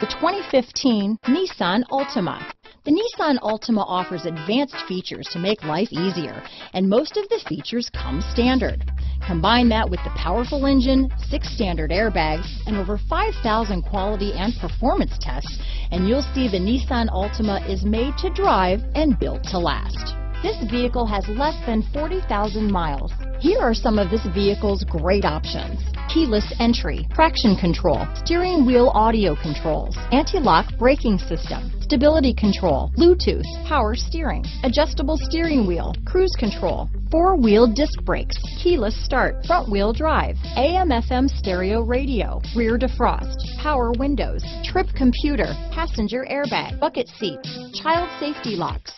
The 2015 Nissan Altima. The Nissan Altima offers advanced features to make life easier, and most of the features come standard. Combine that with the powerful engine, six standard airbags, and over 5,000 quality and performance tests, and you'll see the Nissan Altima is made to drive and built to last. This vehicle has less than 40,000 miles. Here are some of this vehicle's great options. Keyless entry, traction control, steering wheel audio controls, anti-lock braking system, stability control, Bluetooth, power steering, adjustable steering wheel, cruise control, four-wheel disc brakes, keyless start, front wheel drive, AM FM stereo radio, rear defrost, power windows, trip computer, passenger airbag, bucket seats, child safety locks.